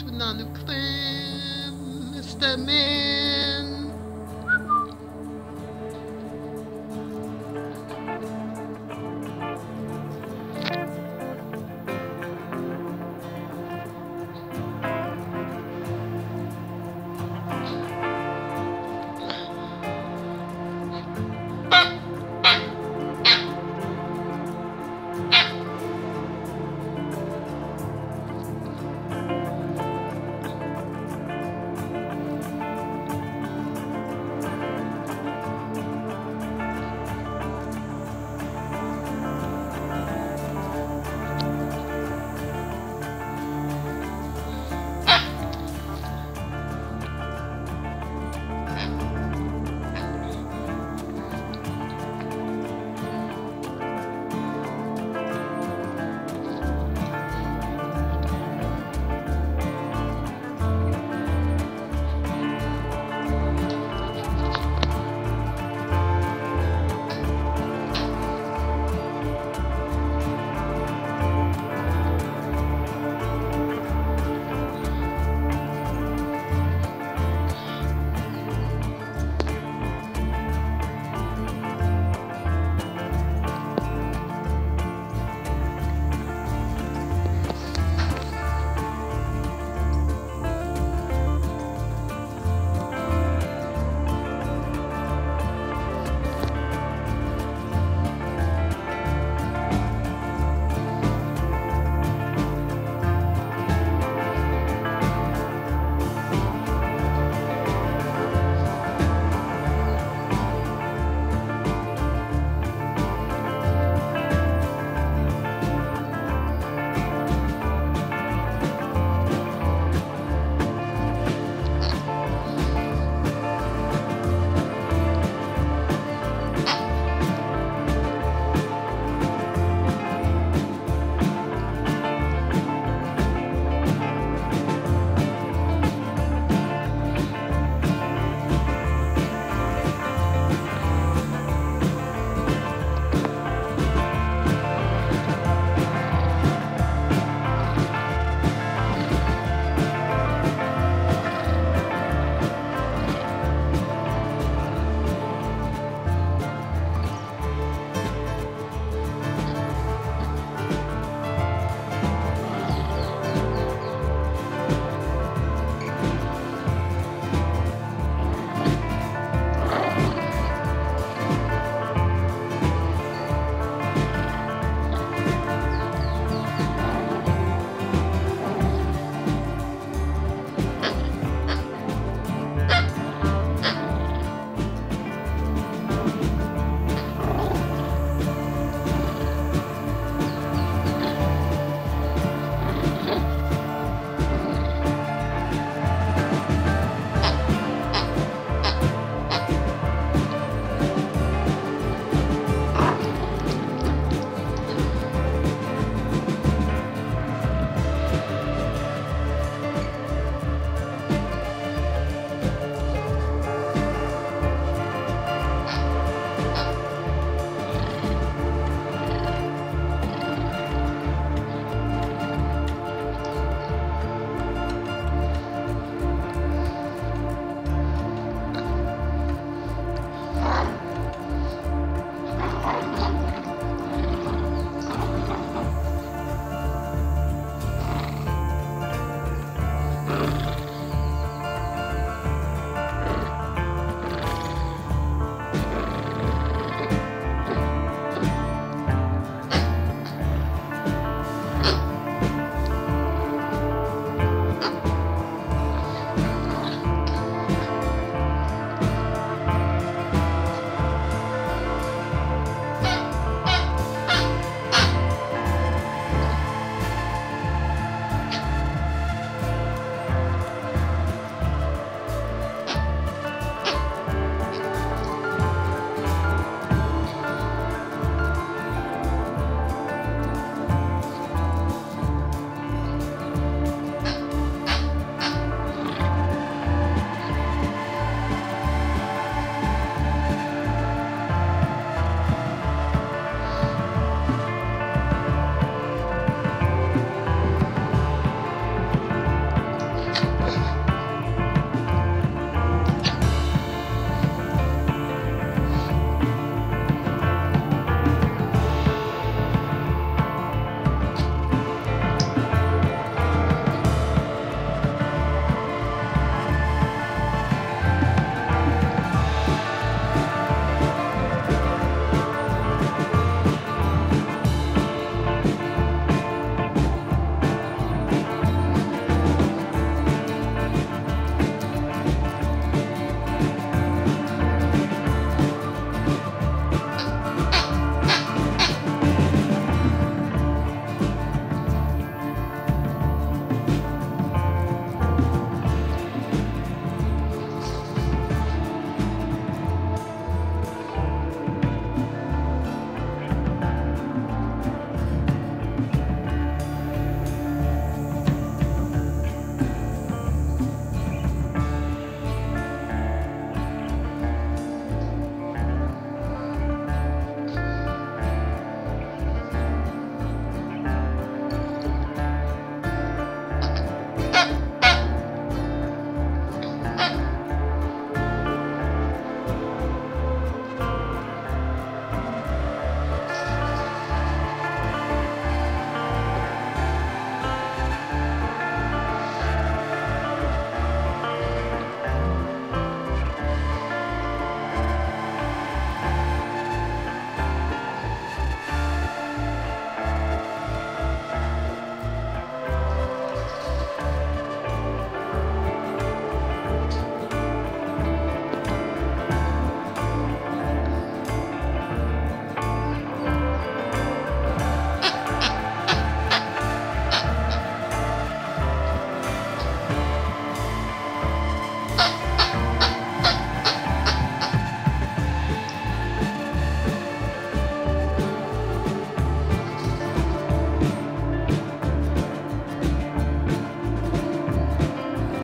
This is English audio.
to none of clan, Mr. Man.